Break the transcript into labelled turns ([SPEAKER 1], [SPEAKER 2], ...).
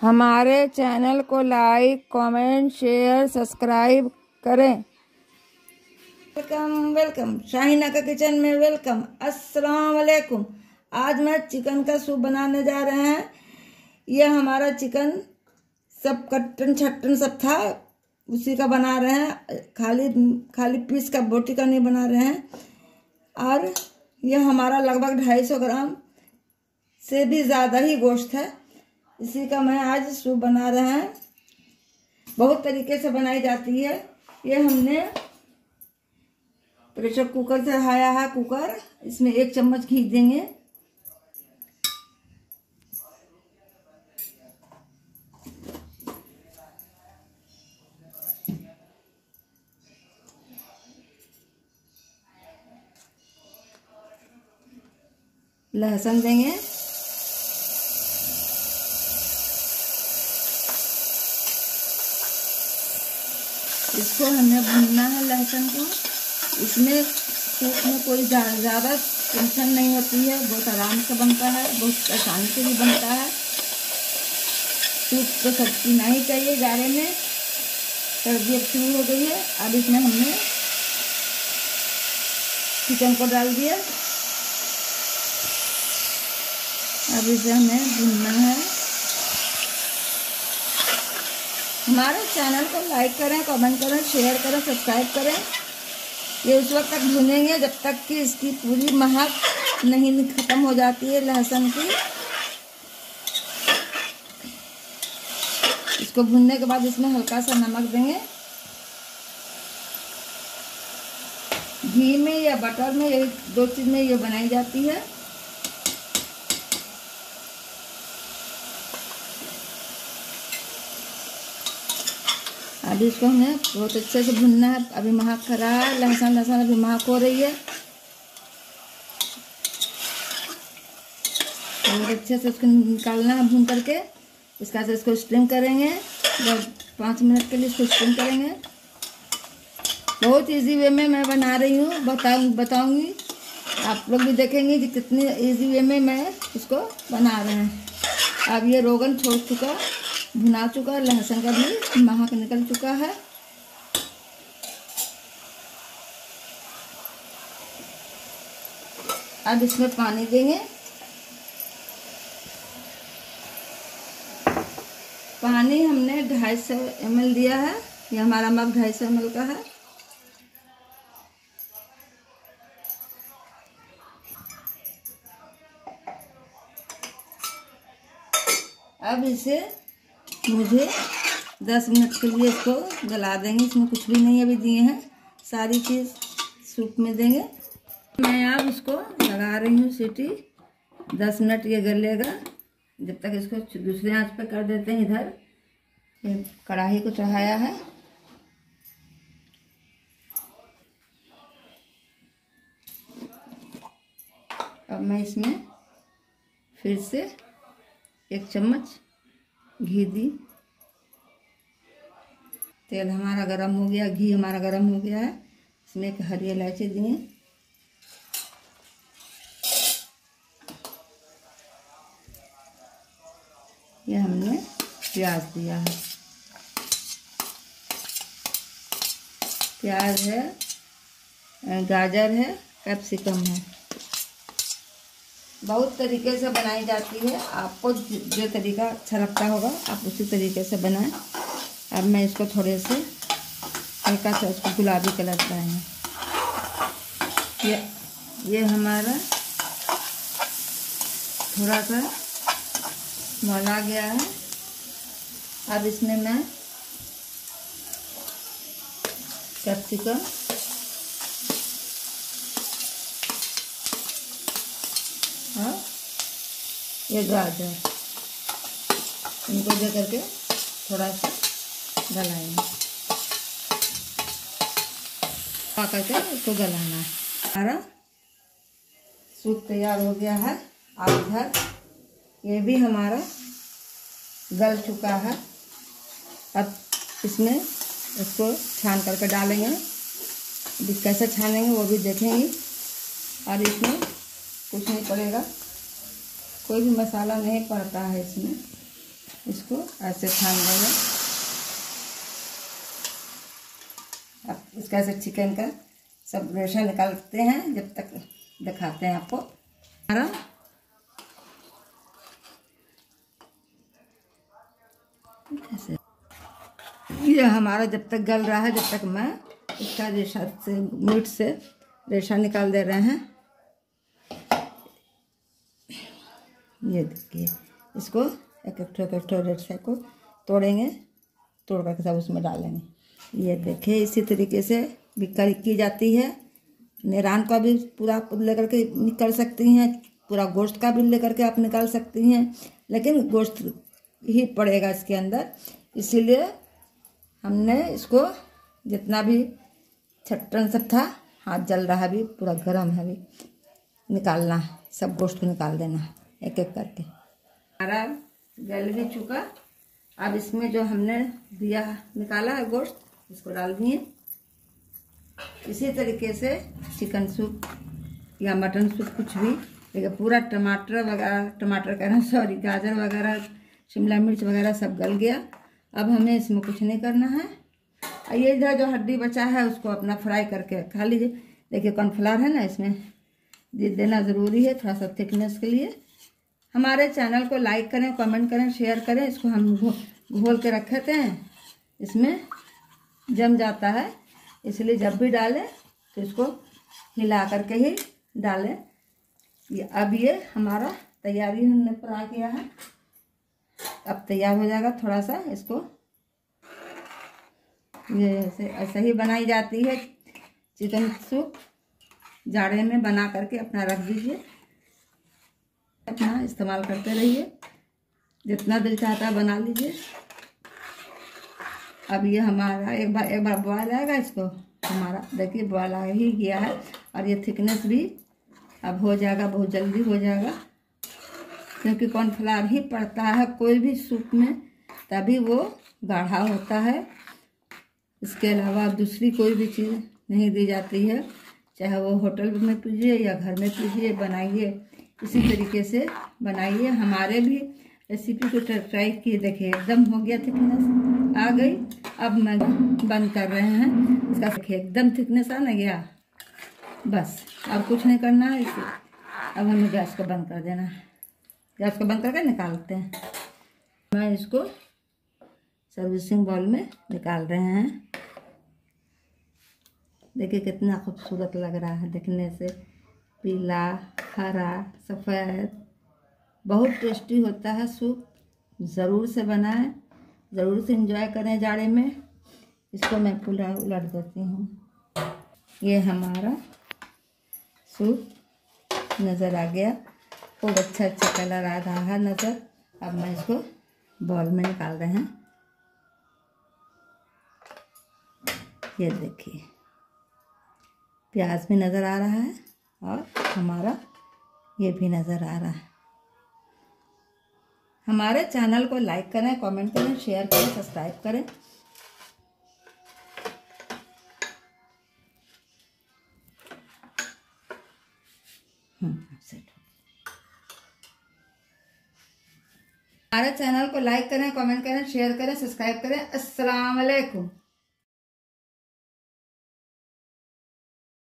[SPEAKER 1] हमारे चैनल को like, comment, share, subscribe करें। Welcome welcome. शाहीना का किचन में वेलकम। अस्सलाम वालेकुम आज मैं चिकन का सूप बनाने जा रहे हैं। यह हमारा चिकन सब कट्टन छट्टन सब था। उसी का बना रहे हैं। खाली खाली पीस का बोटी का नहीं बना रहे हैं। और यह हमारा लगभग ढाई सौ ग्राम से भी ज़्यादा ही गोश्त है। इसी का मैं आज सूप बना रहे हैं। बहुत तरीके से बनाई जाती है। ये हमने प्रेशर कुकर से हाया है कुकर। इसमें एक चम्मच घी देंगे। लहसुन देंगे। इसको हमें भूनना है लहसुन को इसमें सूप में कोई ज़्यादा टेंशन नहीं होती है। बहुत आराम से बनता है, बहुत आसानी से भी बनता है। सूप तो सब्ज़ी नहीं चाहिए जाड़े में। सर्दी अब शुरू हो गई है। अब इसमें हमने चिकन को डाल दिया। अब इसे हमें भूनना है। हमारे चैनल को लाइक करें, कमेंट करें, शेयर करें, सब्सक्राइब करें। ये उस वक्त तक भूनेंगे जब तक कि इसकी पूरी महक नहीं ख़त्म हो जाती है लहसुन की। इसको भूनने के बाद इसमें हल्का सा नमक देंगे। घी में या बटर में ये दो चीज़ में ये बनाई जाती है। अभी इसको हमें बहुत अच्छे से भुनना है। अभी महक कर रहा है लहसुन लहसुन अभी महक हो रही है। बहुत अच्छे से इसको निकालना है भून करके। इसका से इसको स्टीम करेंगे। जब पाँच मिनट के लिए इसको स्टीम करेंगे। बहुत इजी वे में मैं बना रही हूँ। बताऊँ, बताऊँगी। आप लोग भी देखेंगे कि कितनी इजी वे में मैं इसको बना रहे हैं। अब ये रोगन छोड़ चुका। भुना चुका है, लहसुन का भी महक निकल चुका है। अब इसमें पानी देंगे। पानी हमने ढाई सौ एम दिया है, ये हमारा मग ढाई सौ एम का है। अब इसे मुझे दस मिनट के लिए इसको गला देंगे, इसमें कुछ भी नहीं अभी दिए हैं। सारी चीज़ सूप में देंगे। मैं अब इसको लगा रही हूँ सीटी। दस मिनट ये गलेगा। जब तक इसको दूसरे आँच पे कर देते हैं इधर। कढ़ाई को चढ़ाया है। अब मैं इसमें फिर से एक चम्मच घी दी। तेल हमारा गरम हो गया, घी हमारा गरम हो गया है। इसमें एक हरी इलायची दिए ये हमने प्याज दिया है। प्याज है, गाजर है, कैप्सिकम है। बहुत तरीके से बनाई जाती है। आपको जो तरीका अच्छा लगता होगा, आप उसी तरीके से बनाएँ। अब मैं इसको थोड़े से हल्का सा उसको गुलाबी कलर बनाएँगे ये ये हमारा थोड़ा सा मला गया है। अब इसमें मैं कैप्सिकम और ये गाजर इनको दे करके थोड़ा सा गलाएँगे। पका करके इसको गलाना है। हमारा सूप तैयार हो गया है अब इधर ये भी हमारा गल चुका है। अब इसमें इसको छान करके डालेंगे। कैसे छानेंगे वो भी देखेंगे। और इसमें कुछ नहीं पड़ेगा। कोई भी मसाला नहीं पड़ता है इसमें। इसको ऐसे छान देंगे अब इसका ऐसे चिकन का सब रेशा निकालते हैं, जब तक दिखाते हैं आपको। हमारा ऐसे। ये हमारा जब तक गल रहा है, जब तक मैं इसका रेशा से, मीट से रेशा निकाल दे रहे हैं। ये देखिए, इसको एक एक एक ठो रेशा को तोड़ेंगे, तोड़ करके सब उसमें डालेंगे। ये देखिए, इसी तरीके से भी की जाती है। निरान का भी पूरा लेकर के निकाल सकती हैं, पूरा गोश्त का भी लेकर के आप निकाल सकती हैं, लेकिन गोश्त ही पड़ेगा इसके अंदर। इसीलिए हमने इसको जितना भी छट्टन सब था, हाथ जल रहा अभी, पूरा गर्म है भी निकालना है, सब गोश्त को निकाल देना है। एक एक करके। हमारा गल भी चुका। अब इसमें जो हमने दिया, निकाला है गोश्त इसको डाल दिए। इसी तरीके से चिकन सूप या मटन सूप कुछ भी, देखिए पूरा टमाटर वगैरह, टमाटर कह रहे सॉरी गाजर वगैरह, शिमला मिर्च वगैरह सब गल गया। अब हमें इसमें कुछ नहीं करना है। और ये इधर जो हड्डी बचा है, उसको अपना फ्राई करके खा लीजिए। देखिए कॉर्नफ्लावर है ना, इसमें देना ज़रूरी है थोड़ा सा थिकनेस के लिए। हमारे चैनल को लाइक करें, कमेंट करें, शेयर करें। इसको हम घोल के रखे थे। इसमें जम जाता है। इसलिए जब भी डालें तो इसको हिला करके ही डालें। ये अब ये हमारा तैयारी हमने पूरा किया है। अब तैयार हो जाएगा थोड़ा सा। इसको ये ऐसे ऐसे ही बनाई जाती है। चिकन सूप जाड़े में बना करके अपना रख दीजिए। अपना इस्तेमाल करते रहिए। जितना दिल चाहता है बना लीजिए। अब ये हमारा एक बार एक बार बॉयल आएगा इसको। हमारा देखिए, बॉयल आ ही गया है। और ये थिकनेस भी अब हो जाएगा, बहुत जल्दी हो जाएगा। क्योंकि कॉर्नफ्लावर ही पड़ता है कोई भी सूप में, तभी वो गाढ़ा होता है। इसके अलावा दूसरी कोई भी चीज़ नहीं दी जाती है। चाहे वो होटल में पीजिए या घर में पीजिए, बनाइए। इसी तरीके से बनाइए। हमारे भी रेसिपी को ट्राई किए देखिए एकदम हो गया थिकनेस आ गई। अब मैं बंद कर रहे हैं। इसका देखिए एकदम थिकनेस आ ना गया। बस, अब कुछ नहीं करना है इसे। अब हमें गैस को बंद कर देना है। गैस को बंद करके निकालते हैं। मैं इसको सर्विसिंग बॉल में निकाल रहे हैं। देखिए कितना खूबसूरत लग रहा है देखने से। पीला, हरा, सफ़ेद। बहुत टेस्टी होता है, सूप। ज़रूर से बनाएँ, ज़रूर से इंजॉय करें जाड़े में। इसको मैं पूरा उलट देती हूँ। ये हमारा सूप नज़र आ गया। खूब अच्छा अच्छा कलर आ रहा है नज़र। अब मैं इसको बॉल में निकाल रहे हैं। ये देखिए, प्याज भी नज़र आ रहा है। और हमारा ये भी नज़र आ रहा है। हमारे चैनल को लाइक करें, कमेंट करें, शेयर करें, सब्सक्राइब करें। हमारे चैनल को लाइक करें, कमेंट करें, शेयर करें, सब्सक्राइब करें। अस्सलाम वालेकुम।